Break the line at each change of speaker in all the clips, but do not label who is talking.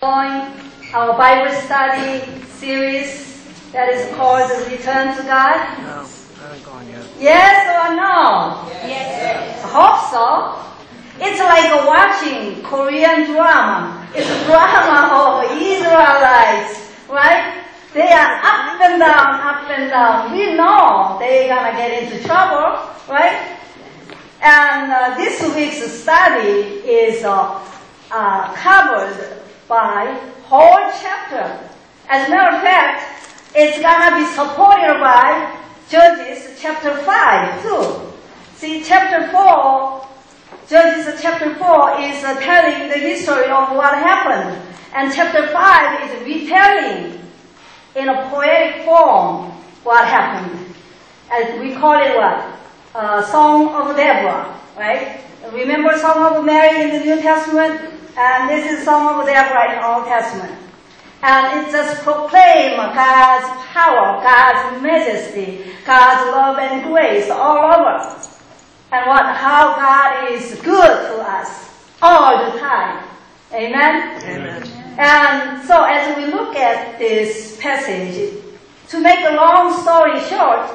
Our Bible study series that is called Return to God.
No, I haven't gone yet.
Yes or no? Yes. I hope so. It's like watching Korean drama. It's a drama of Israelites, right? They are up and down, up and down. We know they're gonna get into trouble, right? And uh, this week's study is uh, uh, covered by whole chapter. As a matter of fact, it's gonna be supported by Judges chapter 5 too. See, chapter 4, Judges chapter 4 is uh, telling the history of what happened. And chapter 5 is retelling in a poetic form what happened. And we call it what? Uh, Song of Deborah, right? Remember Song of Mary in the New Testament? And this is Song of Deborah in the Old Testament. And it just proclaim God's power, God's majesty, God's love and grace all over. And what, how God is good to us all the time. Amen?
Amen.
And so as we look at this passage, to make a long story short,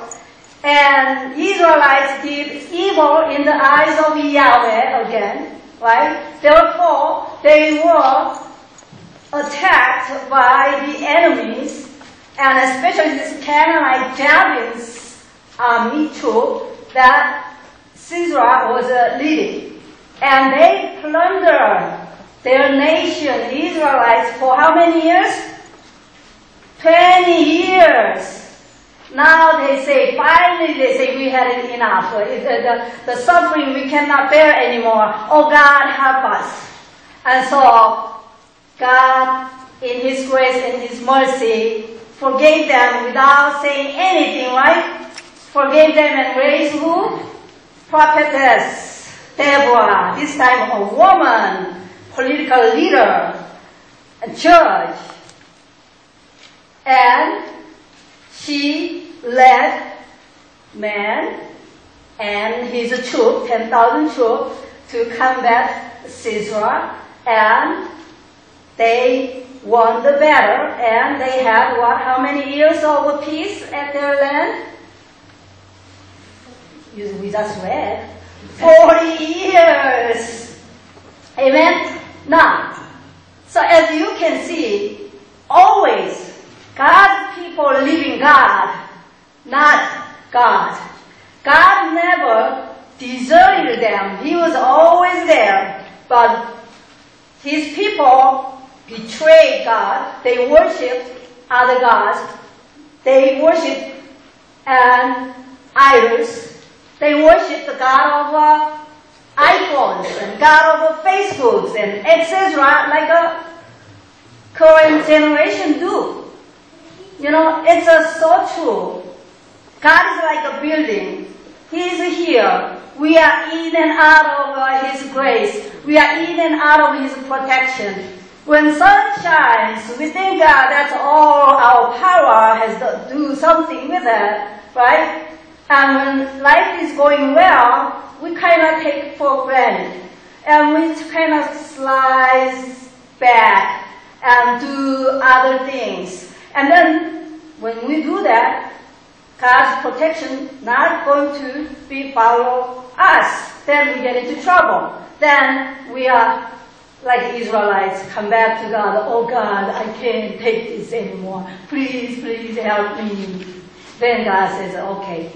and Israelites did evil in the eyes of Yahweh again, right? Therefore, they were attacked by the enemies, and especially this Canaanite Jabin's army troop that Sisera was uh, leading. And they plundered their nation, the Israelites, for how many years? 20 years. Now they say, finally they say, we had enough. The, the, the suffering we cannot bear anymore. Oh God, help us. And so, God, in His grace and His mercy, forgave them without saying anything, right? Forgave them and raised who? Prophetess Deborah, this time a woman, political leader, a judge. And she led man and his troop, 10,000 troops, to combat Sisera, and they won the battle, and they had what, how many years of peace at their land? We just read. 40 years. Amen? Now, so as you can see, always God's people live in God, not God. God never deserted them. He was always there. But his people betrayed God. They worshiped other gods. They worshiped and idols. They worshiped the God of uh, iPhones and God of uh, Facebooks and etc. Like a current generation do. You know, it's uh, so true. God is like a building. He is here. We are in and out of uh, His grace. We are in and out of His protection. When sun shines, we think uh, that's all our power has to do something with it, right? And when life is going well, we kind of take for granted. And we kind of slide back and do other things. And then when we do that, God's protection not going to be follow us. Then we get into trouble. Then we are like Israelites, come back to God. Oh God, I can't take this anymore. Please, please help me. Then God says, okay.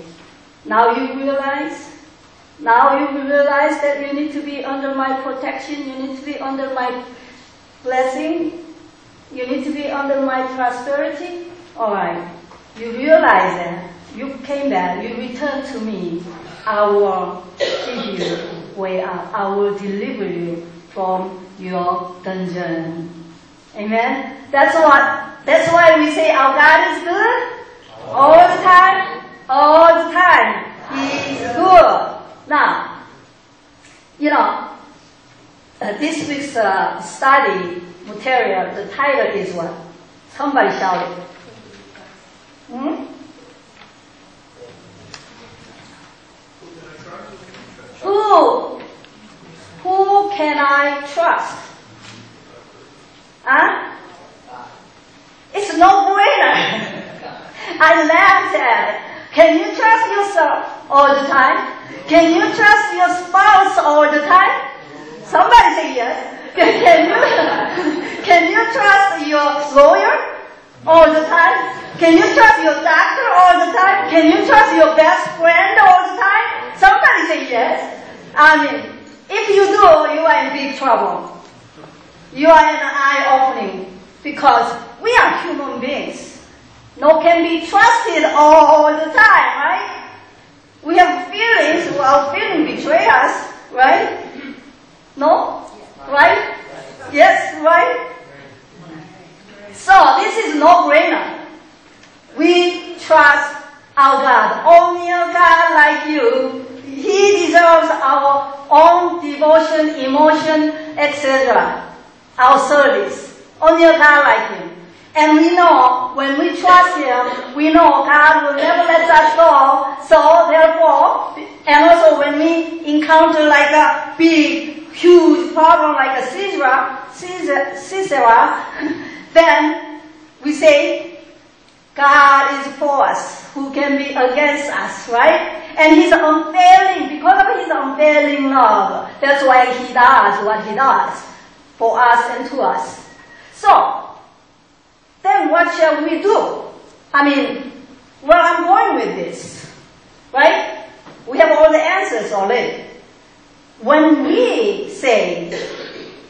Now you realize, now you realize that you need to be under my protection. You need to be under my blessing. You need to be under my prosperity. All right. You realize that. You came back. You returned to me. I will give you way. I will deliver you from your dungeon. Amen. That's what. That's why we say our God is good all the time. All the time. He's good. Now, you know, uh, this week's uh, study material, the title is what? Somebody shout Who? Who can I trust? Huh? It's no brainer. I laughed at it. Can you trust yourself all the time? Can you trust your spouse all the time? Somebody say yes. Can, can you, can you trust your lawyer all the time? Can you trust your doctor all the time? Can you trust your best friend all the time? Somebody say yes. I mean, if you do, you are in big trouble. You are in an eye opening because we are human beings. No can be trusted all the time, right? We have feelings, our feelings betray us, right? No? Right? Yes, right? So this is no brainer. We trust our God. Only a God like you. He deserves our own devotion, emotion, etc. Our service. Only a God like Him. And we know when we trust Him, we know God will never let us go. So therefore, and also when we encounter like a big, huge problem like a Sisera, Sisera, then we say, God is for us. Who can be against us, right? And He's unfailing because of His unfailing love. That's why He does what He does for us and to us. So, then what shall we do? I mean, where I'm going with this, right? We have all the answers already. When we say,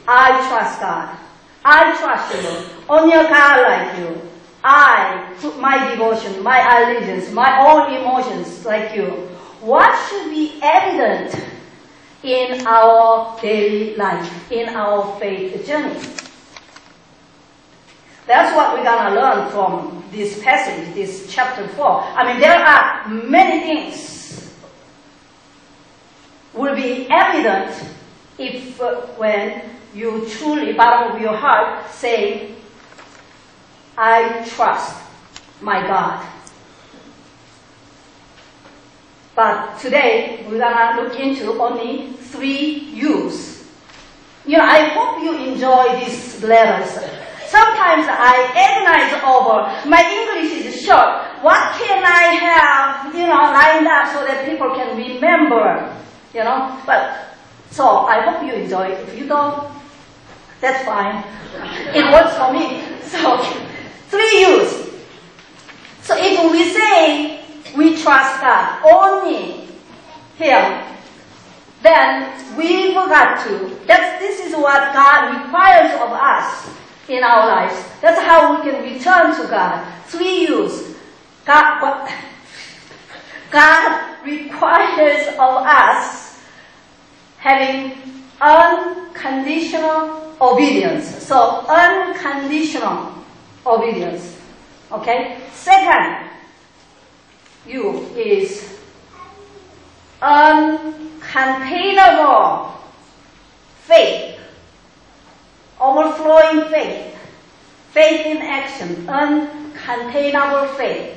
I trust God, I trust you, only a God like you, I put my devotion, my allegiance, my own emotions like you, what should be evident in our daily life, in our faith journey? That's what we're gonna learn from this passage, this chapter 4. I mean, there are many things will be evident if uh, when you truly, bottom of your heart, say, I trust my God. But today, we're gonna look into only three U's. You know, I hope you enjoy these letters. Sometimes I agonize over, my English is short. What can I have, you know, lined up so that people can remember, you know? But, so I hope you enjoy it. If you don't, that's fine. It works for me. So, three U's. So if we say we trust God, only Him, then we forgot to. That's, this is what God requires of us in our lives. That's how we can return to God. Three U's. God, God requires of us having unconditional obedience. So unconditional obedience. Okay? Second you is um, uncontainable faith. Overflowing faith. Faith in action. Uncontainable faith.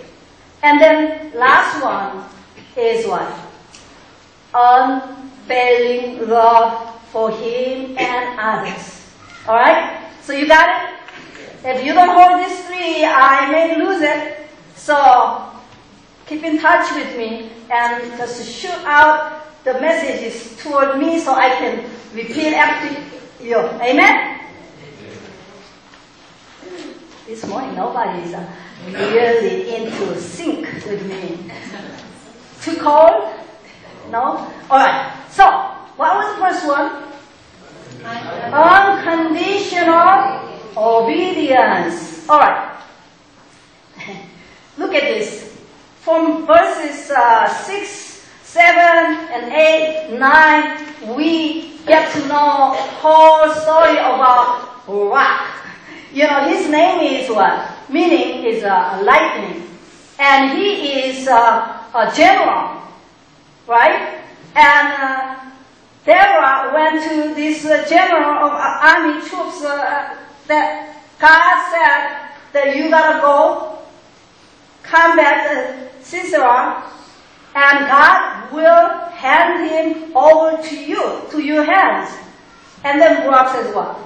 And then last one is what? Unfailing love for him and others. Alright? So you got it? If you don't hold these three, I may lose it. So keep in touch with me and just shoot out the messages toward me so I can repeat after you. Amen? This morning nobody is uh, really into sync with me. Too cold? No? Alright. So, what was the first one? Unconditional obedience. Alright. Look at this. From verses uh, 6, 7, and 8, 9, we get to know whole story about Barak. You know, his name is what? Meaning is uh, lightning. And he is uh, a general, right? And uh, Deborah went to this uh, general of uh, army troops that God said that you gotta go combat Sisera, and God will hand him over to you, to your hands. And then Barak says what?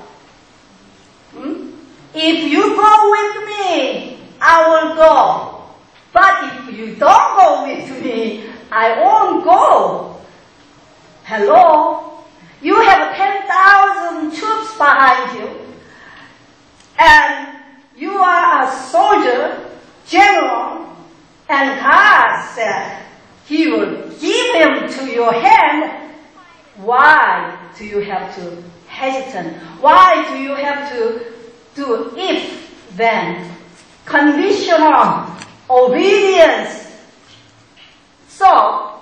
Hmm? If you go with me, I will go. But if you don't go with me, I won't go. Hello? You have 10,000 troops behind you. And you are a soldier, general, and God said He will give him to your hand. Why do you have to hesitate? Why do you have to do if then? Conditional obedience. So,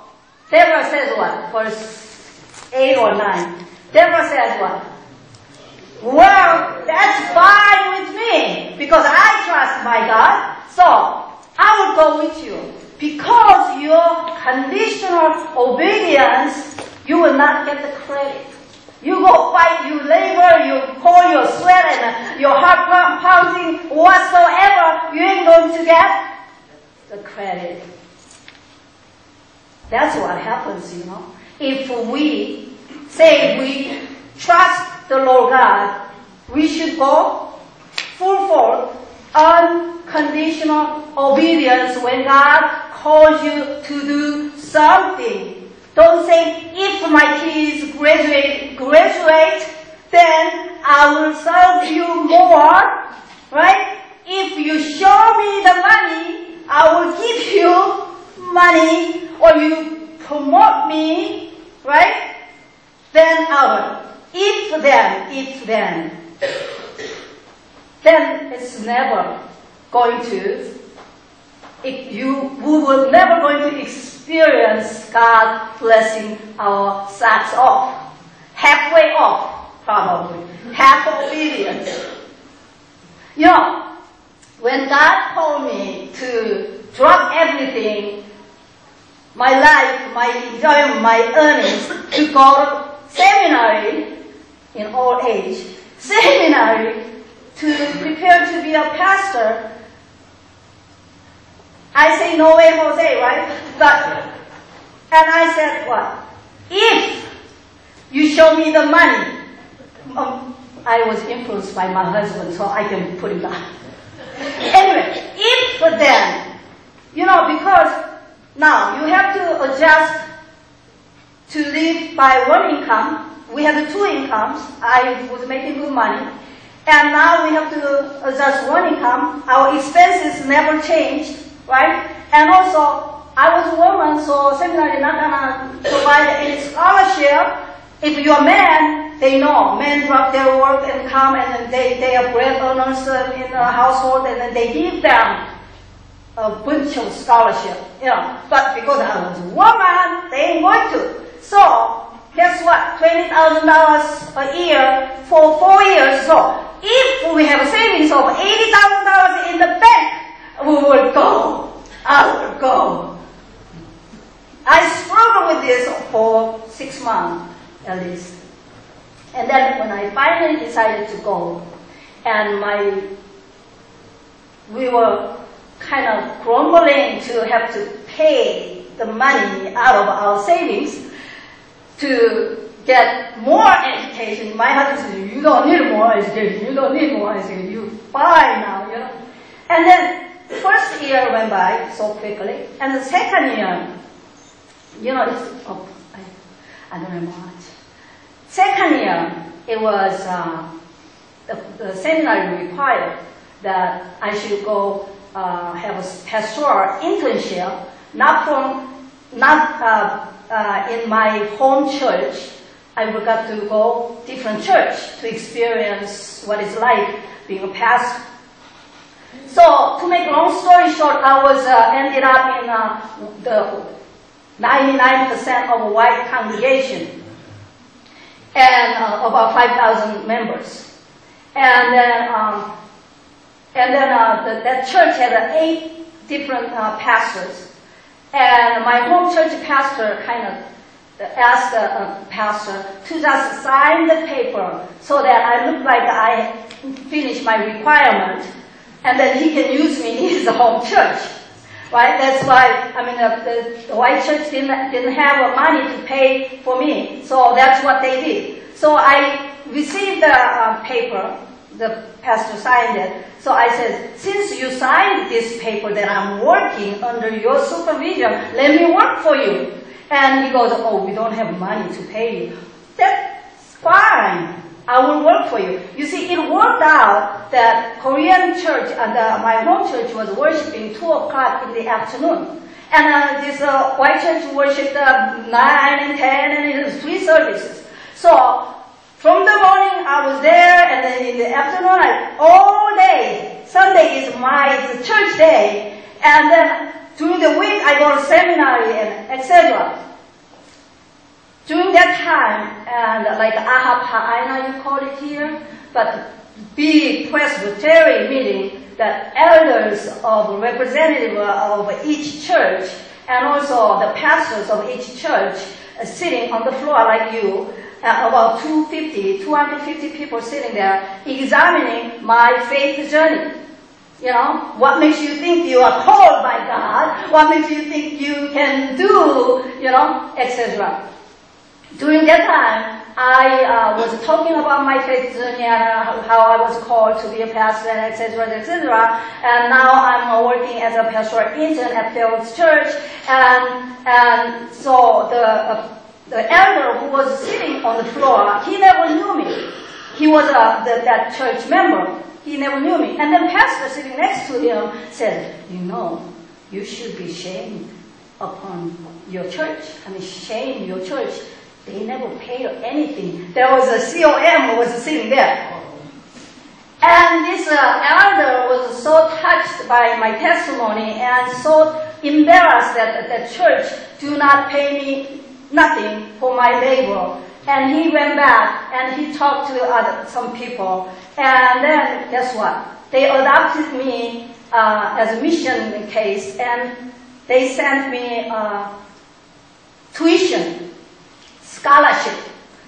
Deborah says what? Verse 8 or 9. Deborah says what? Well, that's fine with me because I trust my God. So I will go with you. Because your conditional obedience, you will not get the credit. You go fight, you labor, you pour your sweat and your heart pounding whatsoever, you ain't going to get the credit. That's what happens, you know. If we say we trust the Lord God, we should go full force, unconditional obedience when God calls you to do something. Don't say, if my kids graduate, graduate, then I will serve you more, right? If you show me the money, I will give you money, or you promote me, right? Then I will. If then, if then, then it's never going to, if you, we were never going to experience God blessing our socks off. Halfway off, probably. Half obedience. You know, when God told me to drop everything, my life, my enjoyment, my earnings, to go to seminary in old age, seminary to prepare to be a pastor, I say no way, Jose, right? But, and I said what? If you show me the money, um, I was influenced by my husband, so I can put it down. anyway, if then, you know, because now you have to adjust to live by one income. We had two incomes. I was making good money. And now we have to uh, adjust one income. Our expenses never changed, right? And also, I was a woman, so seminary not gonna provide any scholarship. If you're a man, they know. Men drop their work and come and they, they are bread earners in the household and then they give them a bunch of scholarship, you know. But because I was a woman, they going to. So, guess what? $20,000 a year for four years. So, if we have a savings of $80,000 in the bank, we will go. I will go. I struggled with this for six months at least. And then when I finally decided to go, and my, we were kind of grumbling to have to pay the money out of our savings to get more education. My husband said, you don't need more education, you don't need more education, you fine now, you know. And then first year went by so quickly, and the second year, you know, it's, oh, I, I don't remember much. Second year, it was, uh, the, the seminary required that I should go uh, have a pastoral internship, not from, not uh, uh, in my home church. I got to go different church to experience what it's like being a pastor. So to make long story short, I was uh, ended up in uh, the 99% of a white congregation and uh, about 5,000 members. And then um, and then uh, the, that church had uh, eight different pastors. And my home church pastor kind of asked the uh, pastor to just sign the paper so that I look like I finished my requirement and then he can use me in his home church. Right? That's why, I mean, uh, the, the white church didn't, didn't have money to pay for me. So that's what they did. So I received the uh, paper the pastor signed it. So I said, since you signed this paper that I'm working under your supervision, let me work for you. And he goes, oh, we don't have money to pay you. That's fine. I will work for you. You see, it worked out that Korean church and uh, my home church was worshiping 2 o'clock in the afternoon. And uh, this uh, white church worshipped uh, 9 and 10 and it was three services. So from the morning I was there and then in the afternoon I, all day, Sunday is my church day. And then during the week I go to seminary and etc. During that time, and like Aha Pae'aina you call it here, but big Presbyterian meeting, that elders of representative of each church and also the pastors of each church uh, sitting on the floor like you, uh, about 250, 250 people sitting there examining my faith journey. You know, what makes you think you are called by God? What makes you think you can do, you know, etc. During that time, I uh, was talking about my faith journey and uh, how I was called to be a pastor, etc., etc. And now I'm working as a pastoral intern at Fields Church, and and so the uh, the elder who was sitting on the floor, he never knew me. He was a, the, that church member. He never knew me. And then pastor sitting next to him said, "You know, you should be shamed upon your church. I mean, shame your church." They never paid anything. There was a COM was sitting there. And this uh, elder was so touched by my testimony and so embarrassed that the church do not pay me nothing for my labor. And he went back and he talked to other, some people. And then guess what? They adopted me uh, as a mission case and they sent me uh, tuition scholarship.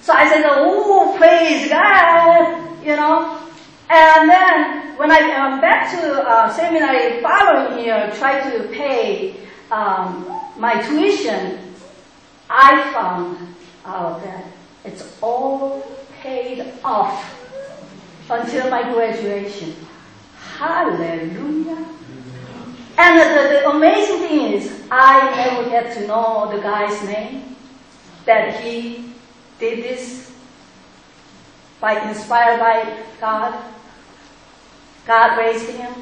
So I said, oh, praise God, you know. And then when I went back to uh, seminary following year, try to pay um, my tuition, I found out that it's all paid off until my graduation. Hallelujah. And the, the amazing thing is, I never get to know the guy's name that he did this by inspired by God. God raised him.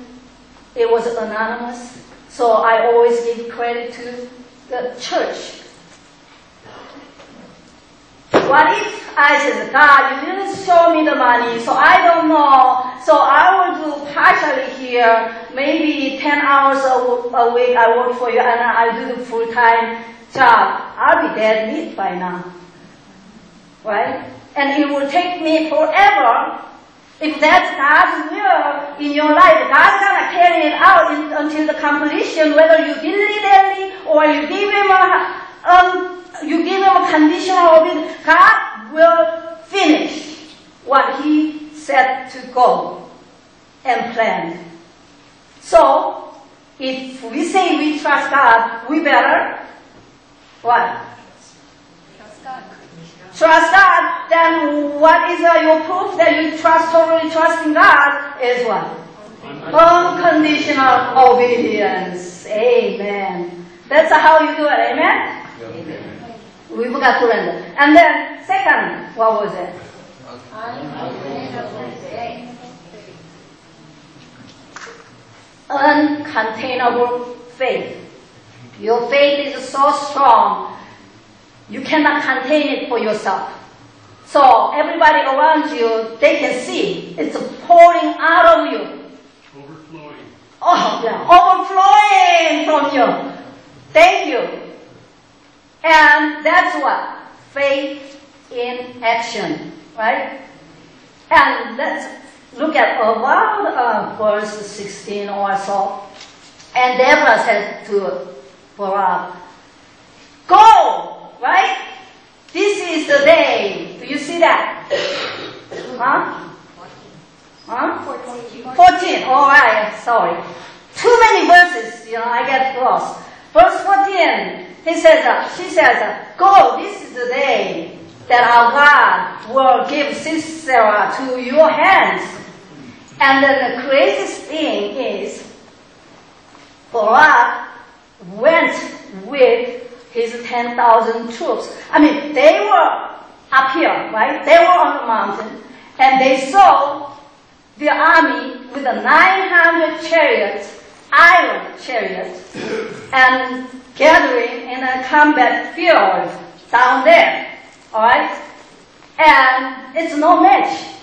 It was anonymous. So I always give credit to the church. What if I said, God, you didn't show me the money, so I don't know. So I will do partially here, maybe 10 hours a, week I work for you, and I'll do the full time job, I'll be dead meat by now. Right? And it will take me forever. If that's God's will in your life, God's gonna carry it out in, until the completion, whether you diligently or you give him a, um, you give him a conditional obedience. God will finish what he set to go and plan. So, if we say we trust God, we better what?
Trust God.
Trust God. Then what is uh, your proof that you trust totally trusting God is what? Unconditional obedience. Amen. That's how you do it. Amen. We've got to render. And then second, what was it? Uncontainable faith. Your faith is so strong, you cannot contain it for yourself. So everybody around you, they can see it's pouring out of you.
Overflowing.
Oh, yeah, overflowing from you. Thank you. And that's what? Faith in action, right? And let's look at about uh, verse 16 or so. And Deborah said to Barak, Go! Right? This is the day. Do you see that? Huh? Huh? 14. Alright, sorry. Too many verses, you know, I get lost. Verse 14, he says, uh, she says, uh, Go, this is the day that our God will give Sisera to your hands. And then the craziest thing is, Barak went with his 10,000 troops. I mean, they were up here, right? They were on the mountain, and they saw the army with the 900 chariots, iron chariots, and gathering in a combat field down there, alright? And it's no match.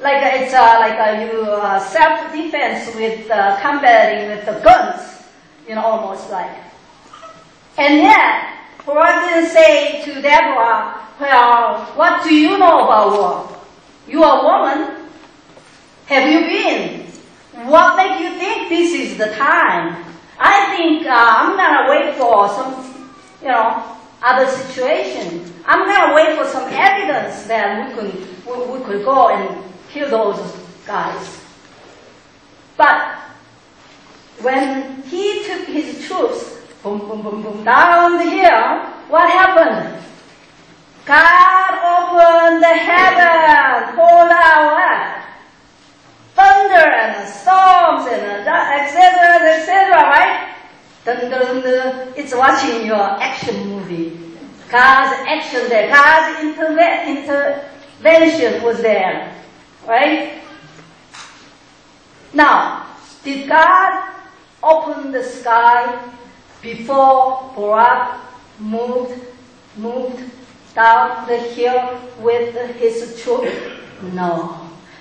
Like it's uh, like uh, you uh, self-defense with uh, combating with the guns, you know, almost like. And yet, Barak didn't say to Deborah, well, what do you know about war? You are a woman. Have you been? What makes you think this is the time? I think uh, I'm gonna wait for some, you know, other situation. I'm gonna wait for some evidence that we could we, we could go and kill those guys. But when he took his troops, boom, boom, boom, boom, down hill, what happened? God opened the heaven, poured out? Thunder and storms and etc. etc. It's watching your action movie. God's action there. God's interve- intervention was there. Right? Now, did God open the sky before Barak moved, moved down the hill with his troop? No.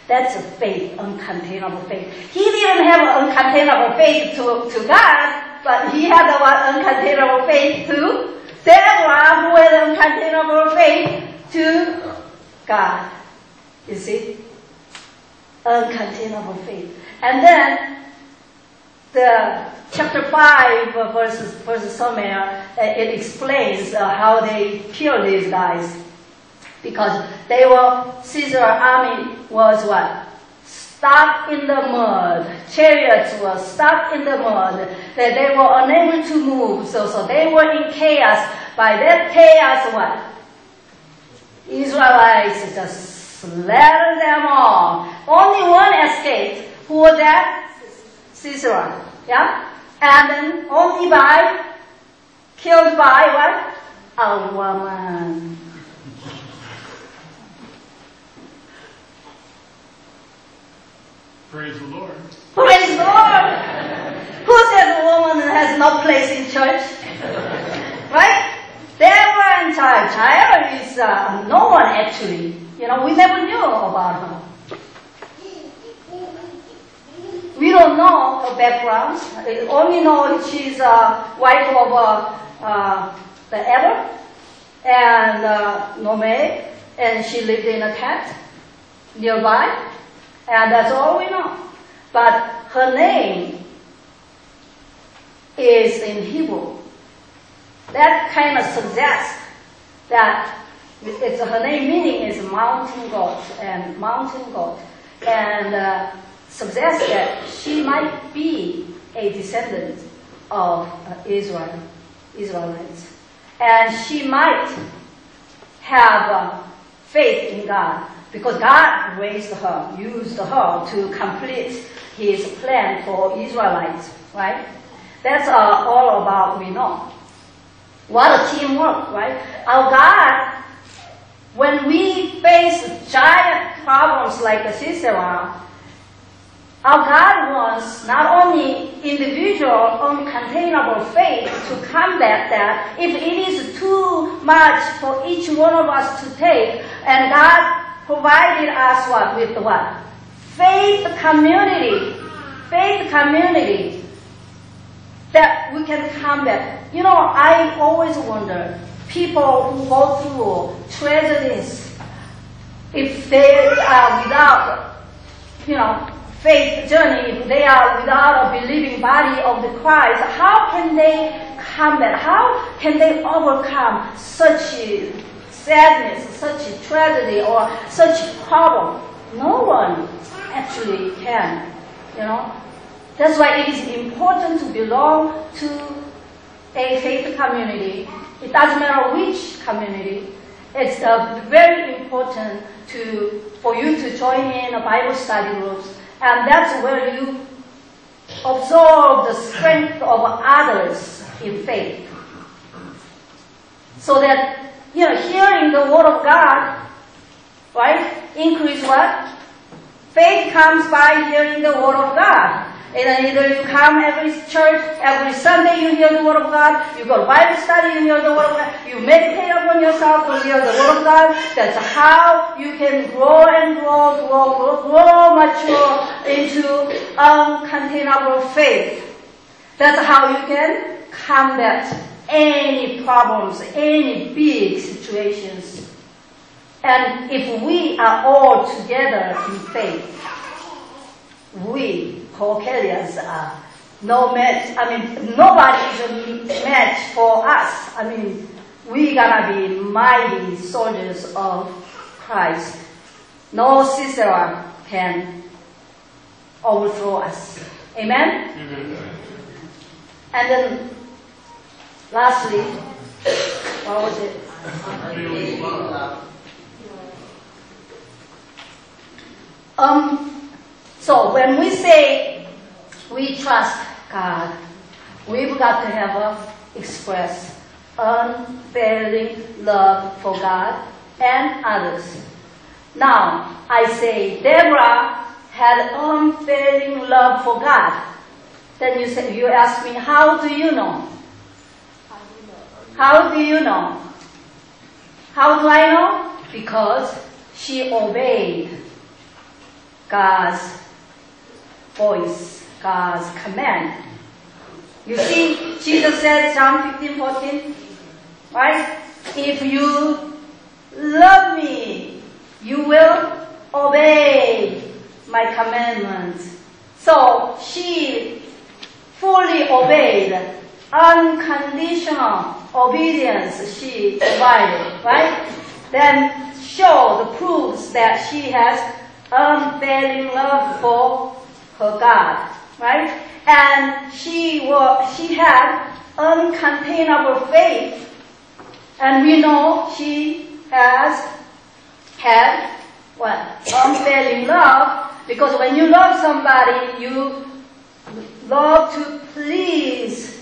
That's a faith, uncontainable faith. He didn't have uncontainable faith to, to God, but he had what uncontainable faith to Deborah, who had uncontainable faith to God. You see? Uncontainable faith. And then the chapter 5 uh, verses, verse somewhere, uh, it explains uh, how they killed these guys. Because they were, Caesar army was what? Stuck in the mud. Chariots were stuck in the mud. That they were unable to move. So, so they were in chaos. By that chaos, what? Israelites just slaughtered them all. Only one escaped. Who was that? Sisera. Yeah? And then only by, killed by what? A woman.
Praise the Lord.
Praise the Lord! Who said a woman has no place in church? Right? Deborah and. Jael is uh, no one actually. You know, we never knew about her. We don't know her background. We only know she's a wife of uh, uh, the Eber and uh, Nomad, and she lived in a tent nearby, and that's all we know. But her name is in Hebrew. That kind of suggests that it's her name meaning is mountain goat and mountain goat, and uh, suggests that she might be a descendant of uh, Israel, Israelites, and she might have uh, faith in God because God raised her, used her to complete His plan for Israelites. Right? That's uh, all about we know. What a teamwork, right? Our God, when we face giant problems like the Sisera, our God wants not only individual uncontainable faith to combat that, if it is too much for each one of us to take, and God provided us what with what? Faith community. Faith community that we can combat. You know, I always wonder, people who go through tragedies, if they are without, you know, faith journey, if they are without a believing body of the Christ, how can they combat? How can they overcome such sadness, such a tragedy, or such a problem? No one actually can, you know. That's why it is important to belong to a faith community. It doesn't matter which community. It's uh, very important to for you to join in a Bible study groups And that's where you absorb the strength of others in faith. So that, you know, hearing the word of God, right, increase what? Faith comes by hearing the word of God. And either you come every church, every Sunday you hear the Word of God, you go to Bible study, you hear the Word of God, you meditate upon yourself, you hear the Word of God. That's how you can grow and grow, grow, grow, grow mature into um, uncontainable faith. That's how you can combat any problems, any big situations. And if we are all together in faith, we Caucasians are no match. I mean, nobody is a match for us. I mean, we gonna be mighty soldiers of Christ. No Sisera can overthrow us. Amen? And then, lastly, what was it? Um, so when we say we trust God, we've got to have a express unfailing love for God and others. Now, I say Deborah had unfailing love for God. Then you say, you ask me, how do you know? How do you know? How do I know? Because she obeyed God's voice, God's command. You see, Jesus said, John 15, 14, right? If you love me, you will obey my commandments. So she fully obeyed unconditional obedience she provided, right? Then show the proofs that she has unfailing love for her God, right? And she was, she had uncontainable faith, and we know she has had what unfailing love because when you love somebody, you love to please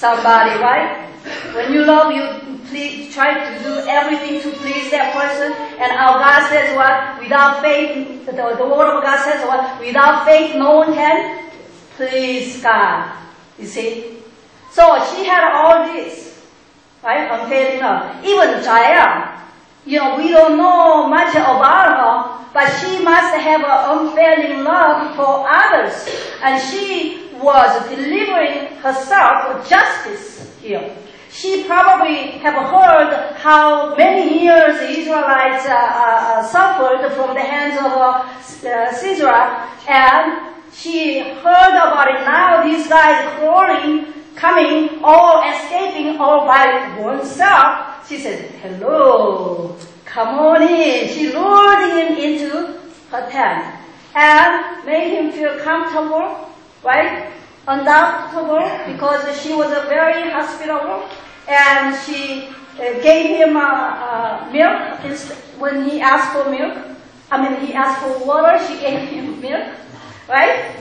somebody, right? When you love, you please, try to do everything to please that person. And our God says what? Without faith, the, the Word of God says what? Without faith, no one can please God. You see? So she had all this, right? Unfailing love. Even Jael, you know, we don't know much about her, but she must have an unfailing love for others. And she was delivering herself justice here. She probably have heard how many years the Israelites uh, uh, suffered from the hands of uh, Sisera, and she heard about it. Now these guys crawling, coming, all escaping all by oneself. She said, "Hello, come on in." She lured him into her tent and made him feel comfortable, right? Undoubtable because she was a very hospitable and she uh, gave him uh, uh, milk when he asked for milk. I mean, he asked for water, she gave him milk, right?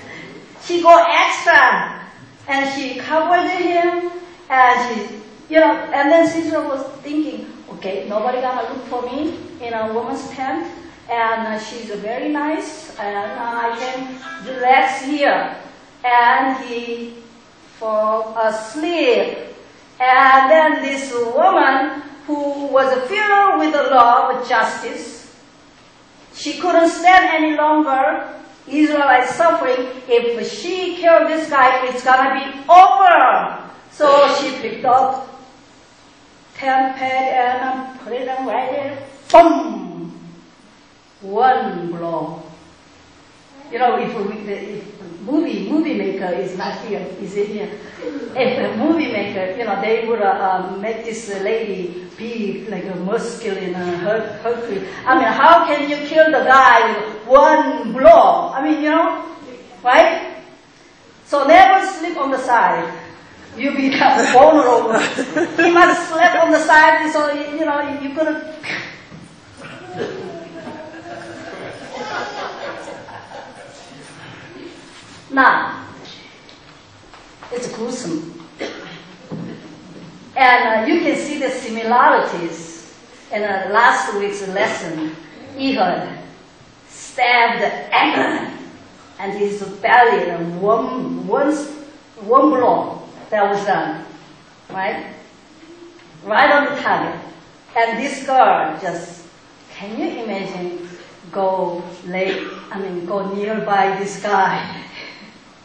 She go extra and she covered him and she, you know, and then Sisera was thinking, okay, nobody gonna look for me in a woman's tent and she's very nice and I can relax here. And he fall asleep. And then this woman who was filled with the law of justice, she couldn't stand any longer Israelite suffering. If she killed this guy, it's gonna be over. So she picked up peg and put it right there. Boom! One blow. You know, if, if movie movie maker is not here, is in here. If a movie maker, you know, they would uh, make this lady be like a masculine, uh, Hercules. I mean, how can you kill the guy with one blow? I mean, you know, right? So never sleep on the side. You become vulnerable. he must sleep on the side, so you know you couldn't. Now, it's gruesome. And uh, you can see the similarities in uh, last week's lesson. Ehud stabbed Amnon and his belly, one, one, one blow that was done, right? Right on the target. And this girl just, can you imagine, go lay, I mean, go nearby this guy?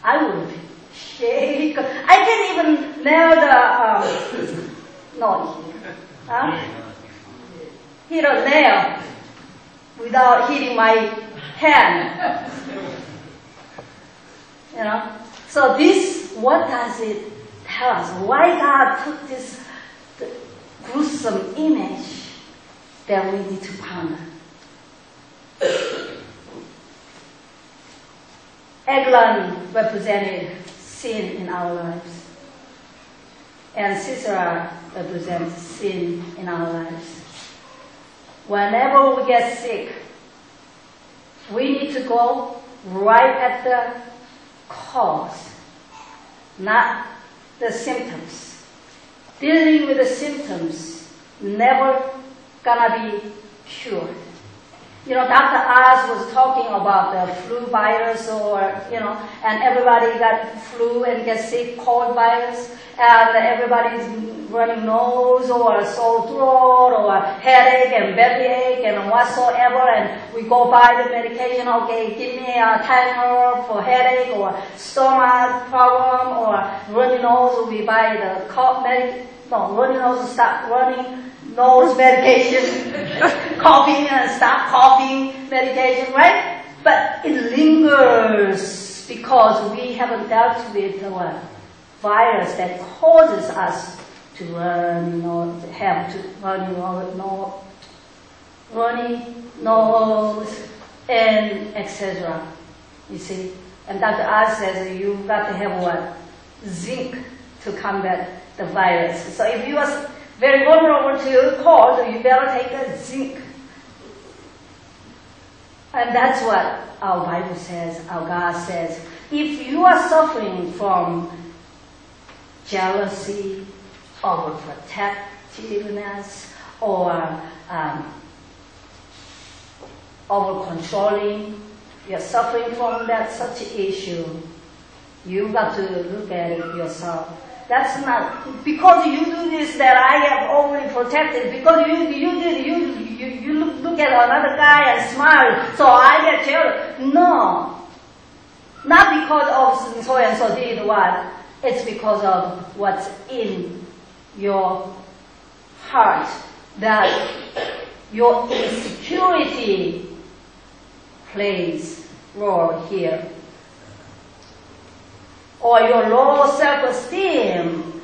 I would shake. I can't even nail the, um, no, huh? hit a nail without hitting my hand. You know? So this, what does it tell us? Why God took this gruesome image that we need to ponder? Eglon represented sin in our lives. And Sisera represents sin in our lives. Whenever we get sick, we need to go right at the cause, not the symptoms. Dealing with the symptoms never gonna be cured. You know, Dr. Oz was talking about the flu virus or, you know, and everybody got flu and get sick, cold virus, and everybody's running nose or sore throat or headache and bellyache and whatsoever, and we go buy the medication, okay, give me a Tylenol for headache or stomach problem or running nose, we buy the cough medic, no, running nose, stop running nose medication, coughing uh, and stop coughing medication, right? But it lingers because we haven't dealt with what virus that causes us to run or have to run no, runny nose and etc. You see, and Dr. Oz says you've got to have what zinc to combat the virus. So if you are very vulnerable to cold, you better take a zinc. And that's what our Bible says, our God says. If you are suffering from jealousy, overprotectiveness, or um, over controlling, you're suffering from that such issue, you got to look at it yourself that's not because you do this that I am overly protected. Because you you did you you, you look, look at another guy and smile, so I get jealous. No, not because of so and so did what. It's because of what's in your heart that your insecurity plays role here or your low self-esteem,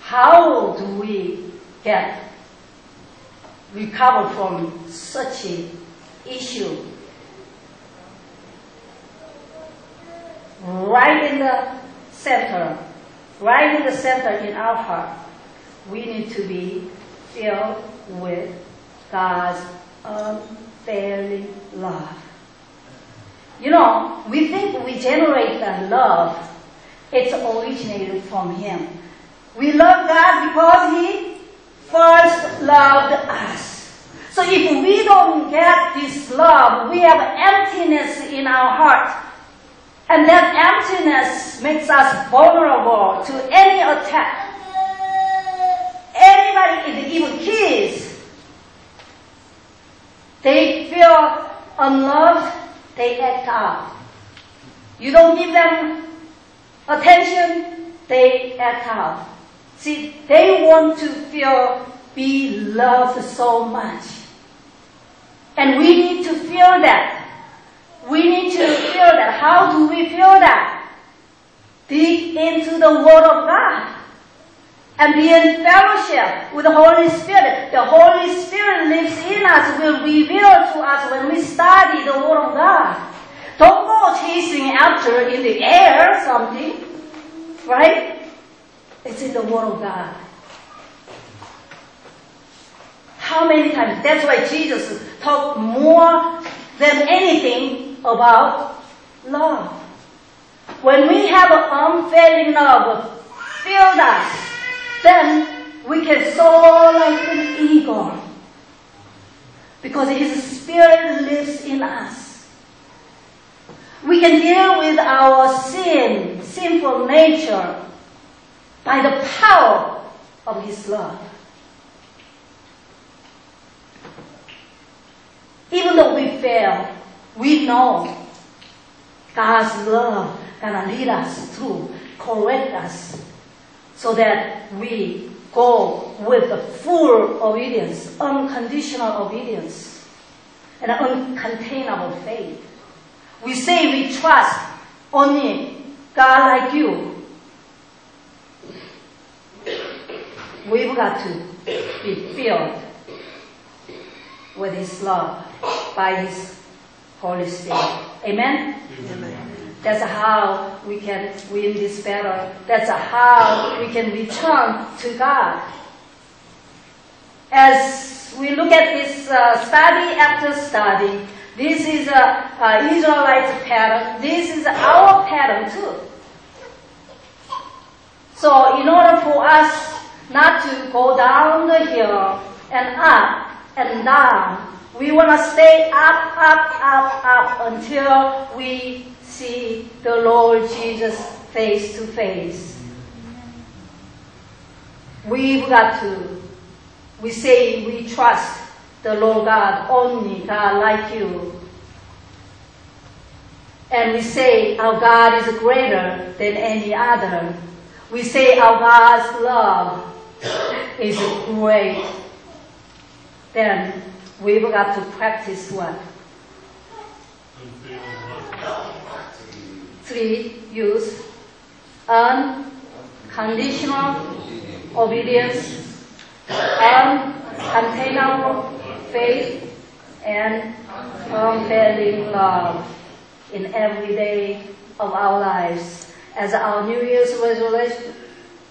how do we get recover from such an issue? Right in the center, right in the center in our heart, we need to be filled with God's unfailing love. You know, we think we generate that love. It's originated from Him. We love God because He first loved us. So if we don't get this love, we have emptiness in our heart. And that emptiness makes us vulnerable to any attack. Anybody, even kids, they feel unloved they act out. You don't give them attention, they act out. See, they want to feel be loved so much. And we need to feel that. We need to feel that. How do we feel that? Dig into the Word of God and be in fellowship with the Holy Spirit. The Holy Spirit lives in us, will reveal to us when we study the Word of God. Don't go chasing after in the air something, right? It's in the Word of God. How many times? That's why Jesus talked more than anything about love. When we have an unfailing love filled us, then we can soar like an eagle. Because His Spirit lives in us. We can deal with our sin, sinful nature, by the power of His love. Even though we fail, we know God's love gonna lead us through, correct us, so that we go with the full obedience, unconditional obedience, and uncontainable faith. We say we trust only God like you. We've got to be filled with His love by His Holy Spirit. Amen? That's how we can win this battle. That's how we can return to God. As we look at this uh, study after study, this is a, a Israelite pattern. This is our pattern too. So in order for us not to go down the hill and up and down, we want to stay up, up, up, up until we see the Lord Jesus face to face. We've got to, we say we trust the Lord God, only God like you. And we say our God is greater than any other. We say our God's love is great. Then we've got to practice what? Three, use unconditional obedience, uncontainable faith, and unfailing love in every day of our lives. As our New Year's resolution,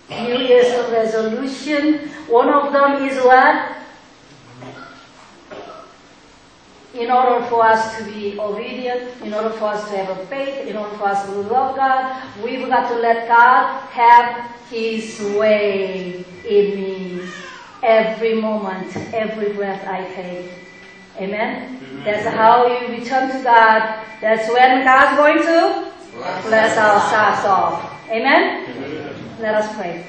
New Year's resolution, one of them is what? In order for us to be obedient, in order for us to have a faith, in order for us to love God, we've got to let God have His way in me every moment, every breath I take. Amen? Amen. That's how you return to God. That's when God's going to bless our socks off. Amen? Amen? Let us pray.